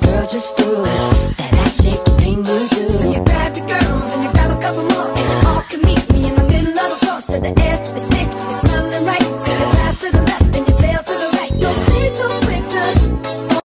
girl, just do that ass shaking you grab the girls and you grab a couple more, and all can meet me in the middle of the floor. Set the air, the stick.